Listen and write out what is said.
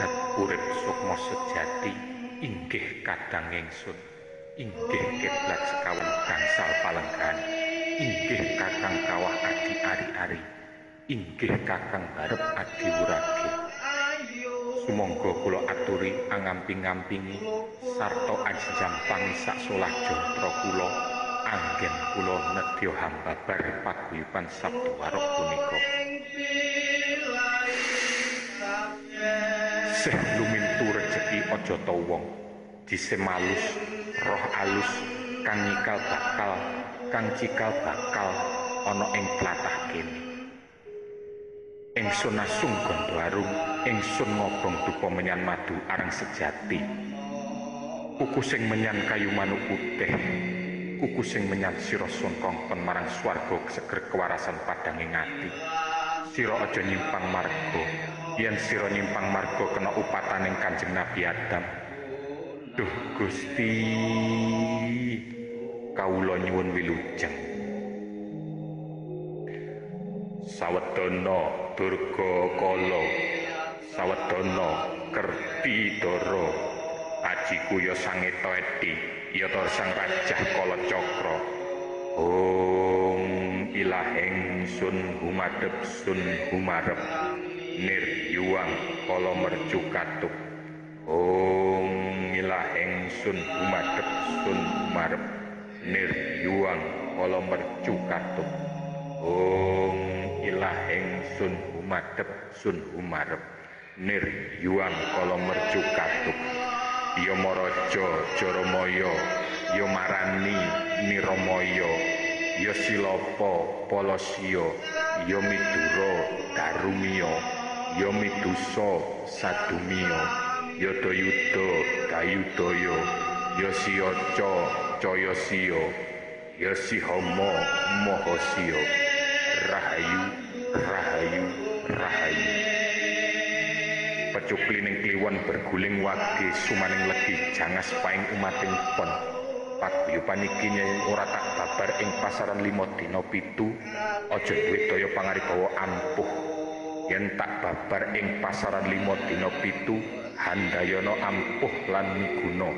Dat urip sukma sejati inggih kadang ingsun inggih kiblat sekawan gangsal palenggan inggih kakang kawah adi ari-ari inggih kakang barep adi wurage. Sumangga kula aturi angamping-ampingi sarta ajjam pangisak solah jantra kula anggen kula nedya hambabar paguyuban sabda warok punika sih lumintu rejeki aja ta wong. Disemalus roh alus kang nyikal bakal kang cikal bakal ana ing tlatah kene. Ingsun asung gondo arum ingsun ngobong dupa menyan madu arang sejati. Kuku sing menyan kayu manuk putih kuku sing menyan sira sungkong kon marang swarga seger kewarasan padang ing ati. Sira aja nyimpang marga yen sira nyimpang marga kena upataning kanjeng nabi adam. Duh gusti. Kawula nyuwun wilujeng. Sawetana durga kala. Sawetana kerti dara. Aji kuya sangeta eti yata sang rajah kala cakra. Om ilahing sun humadep sun humarep nir yuang kala mercu katuk om ilahing sun humadep sun humarep nir yuang kala mercu katuk om ilahing sun humadep sun humarep nir yuang kala mercu katuk Yamaraja Jaramaya Yamarani Niramaya Ya Silapa Palasya Ya Midura Darumiya Midusa Sadumiya Ya Dayuda Dayudaya Ya Siyaca Cayasiya Ya Sihama Mahasiya Rahayu Rahayu Rahayu. Pecuklining kliwon berguling wage sumaning legi jangas paing umating pon. Paguyuban iki ora tak babar ing pasaran lima dina pitu aja duwe daya pangaribawa ampuh yen tak babar ing pasaran lima dina pitu handayana ampuh lan miguna